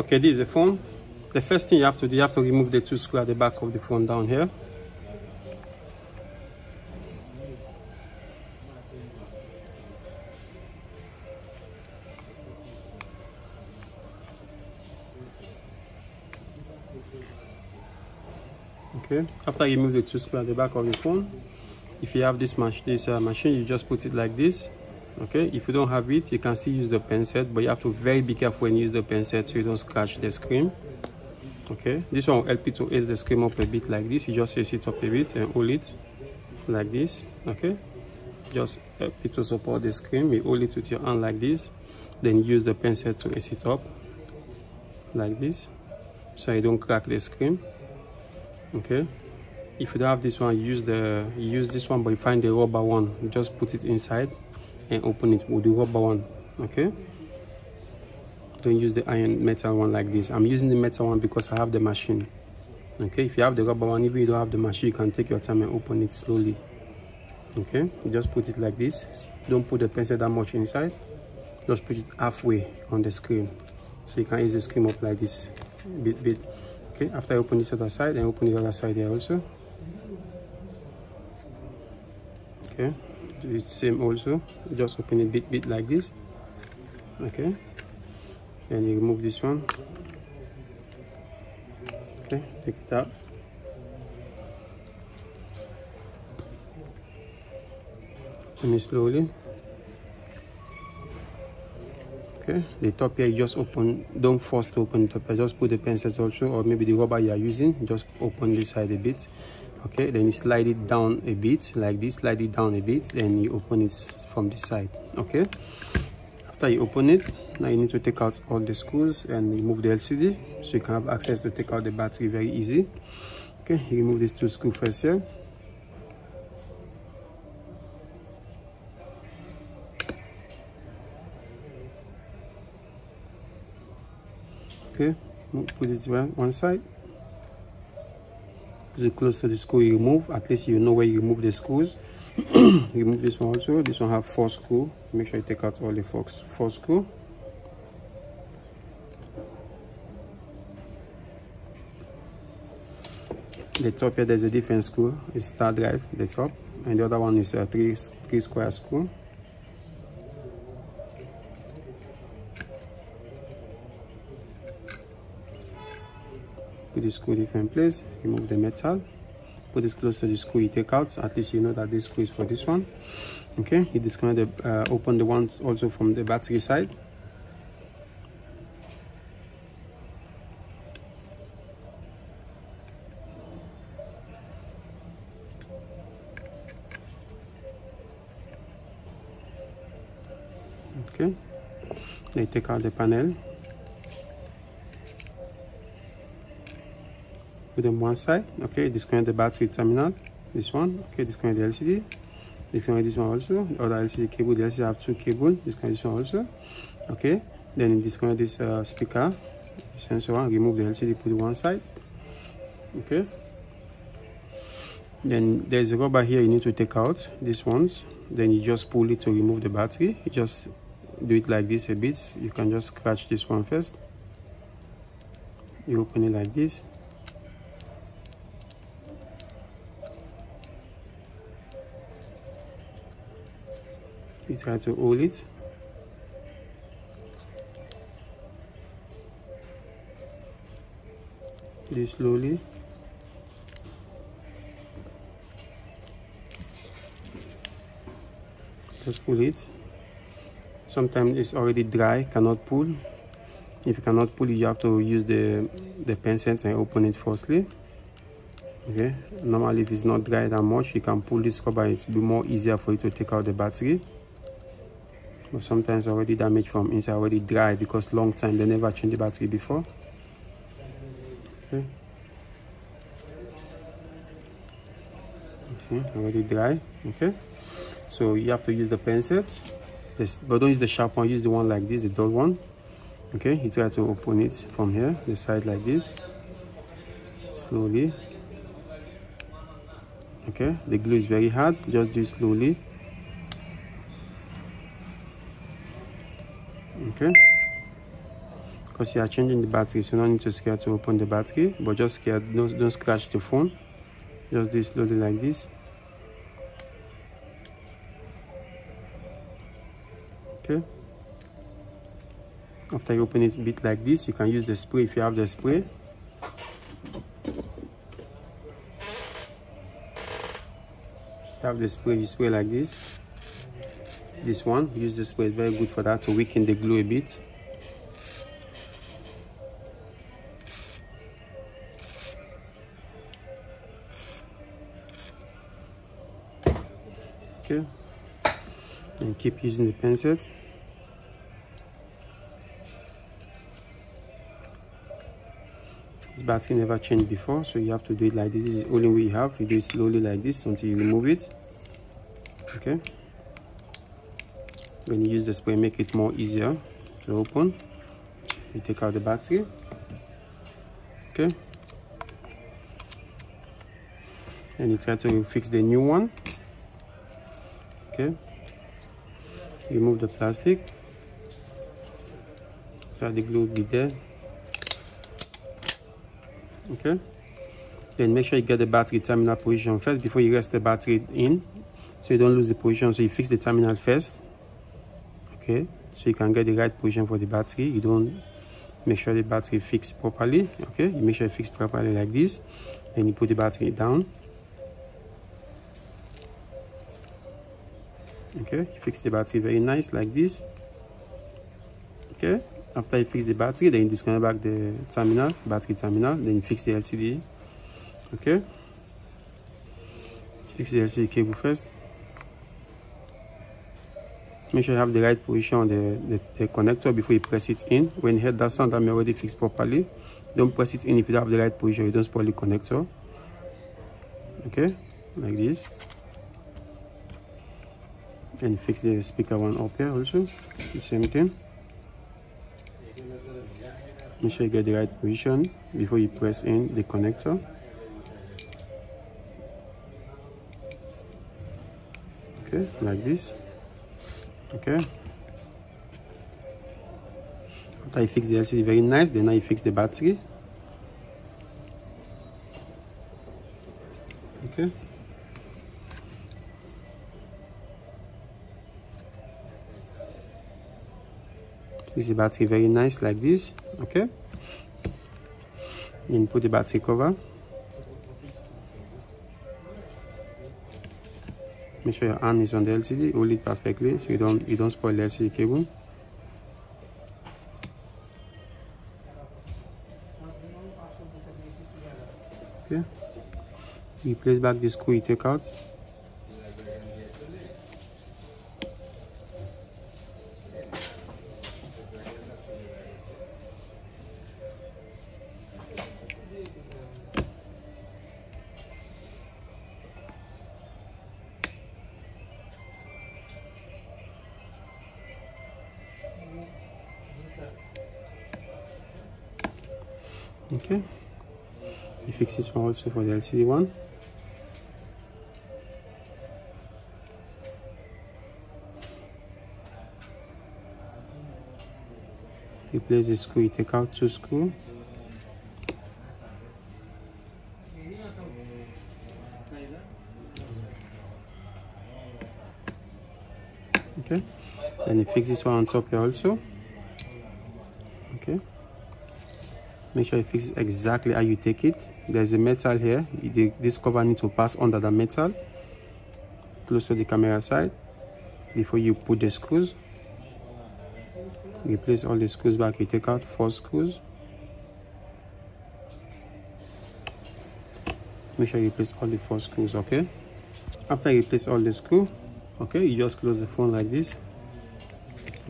okay this is a phone. The first thing you have to do you have to remove the two screws at the back of the phone down here. Okay after you remove the two screws at the back of the phone if you have this mach this uh, machine you just put it like this okay? If you don't have it you can still use the pen set but you have to very be careful when you use the pen set so you don't scratch the screen. Okay? This one will help you to ace the screen up a bit like this. You just ace it up a bit and hold it like this. Okay? Just help it to support the screen. You hold it with your hand like this. Then use the pen set to ace it up like this so you don't crack the screen. Okay? If you don't have this one use the use this one but you find the rubber one. Just put it inside and open it. With the rubber one okay? Don't use the iron metal one like this. I'm using the metal one because i have the machine okay? If you have the rubber one if you don't have the machine you can take your time and open it slowly okay? Just put it like this. Don't put the pencil that much inside. Just put it halfway on the screen. So you can ease the screen up like this bit bit okay? After I open this other side and open the other side here also okay do it same also. Just open it bit bit like this. Okay. And you remove this one. Okay take it out. It slowly. Okay the top here just open don't force to open the top here. Just put the pencils also or maybe the rubber you are using just open this side a bit okay then you slide it down a bit like this slide it down a bit then you open it from this side okay? After you open it now you need to take out all the screws and remove the lcd so you can have access to take out the battery very easy. Okay you remove these two screws first here okay put it one side put it close to the screw you remove at least you know where you remove the screws remove this one also. This one have four screw make sure you take out all the four, four screw the top here there's a different screw it's star drive the top. And the other one is a three three square screw the screw different place. Remove the metal. Put this close to the screw you take out. At least you know that this screw is for this one. Okay? You disconnect the uh, open the one also from the battery side. Okay? Then take out the panel put them one side okay disconnect the battery terminal this one okay disconnect the lcd disconnect this one also the other lcd cable the lcd have two cable disconnect this one also okay then disconnect this uh, speaker sensor one remove the lcd put it one side okay. Then there's a rubber here you need to take out these ones then you just pull it to remove the battery you just do it like this a bit you can just scratch this one first you open it like this you try to hold it. Do slowly. Just pull it. Sometimes it's already dry cannot pull. If you cannot pull it you have to use the the pen set and open it firstly. Okay. Normally if it's not dry that much you can pull this rubber it's be more easier for you to take out the battery but sometimes already damaged from inside already dry because long time they never changed the battery before. Okay. See already dry okay. So you have to use the pen set this but don't use the sharp one use the one like this the dull one. Okay you try to open it from here the side like this slowly. Okay the glue is very hard just do slowly okay because you are changing the battery so no need to scare to open the battery but just scare don't, don't scratch the phone. Just do it slowly like this. Okay. After you open it a bit like this you can use the spray if you have the spray. Have the spray you spray like this this one use the spray very good for that to weaken the glue a bit. Okay. And keep using the pen set this battery never changed before so you have to do it like this. This is the only way you have. You do it slowly like this until you remove it. Okay when you use the spray make it more easier to open. You take out the battery. Okay. And you try to fix the new one. Okay. Remove the plastic. So the glue will be there. Okay. Then make sure you get the battery terminal position first before you rest the battery in. So you don't lose the position so you fix the terminal first okay so you can get the right position for the battery. You don't make sure the battery fixed properly okay? You make sure it fixed properly like this then you put the battery down. Okay fix the battery very nice like this. Okay after you fix the battery then you disconnect back the terminal battery terminal then you fix the lcd okay fix the lcd cable first make sure you have the right position on the, the, the connector before you press it in. When you hear that sound i'm already fixed properly. Don't press it in if you have the right position. You don't spoil the connector. Okay? Like this. And fix the speaker one up here also. The same thing. Make sure you get the right position before you press in the connector. Okay? Like this okay. After you fix the LCD very nice then you fix the battery. Okay. Fix the battery very nice like this. Okay. Then put the battery cover make sure your hand is on the LCD hold it perfectly so you don't you don't spoil the LCD cable. Okay. You place back the screw you take out okay you fix this one also for the LCD one. You place the screw you take out two screw. Okay then you fix this one on top here also. Okay make sure you fix exactly how you take it. There's a metal here. This cover needs to pass under the metal close to the camera side before you put the screws. You place all the screws back. You take out four screws. Make sure you place all the four screws okay? After you place all the screw okay you just close the phone like this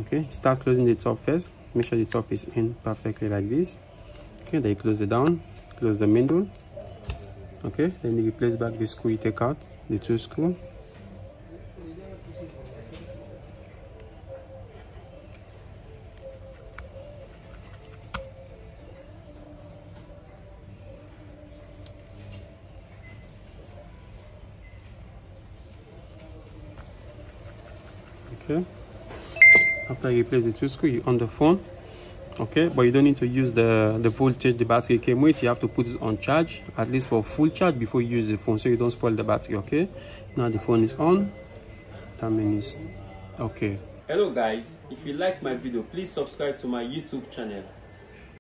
okay? Start closing the top first. Make sure the top is in perfectly like this okay then you close it down close the middle okay then you replace back the screw you take out the two screw. Okay. After you replace the two screw you on the phone okay but you don't need to use the the voltage the battery came with you have to put it on charge at least for full charge before you use the phone so you don't spoil the battery okay? Now the phone is on. That means okay. Hello guys. If you like my video please subscribe to my youtube channel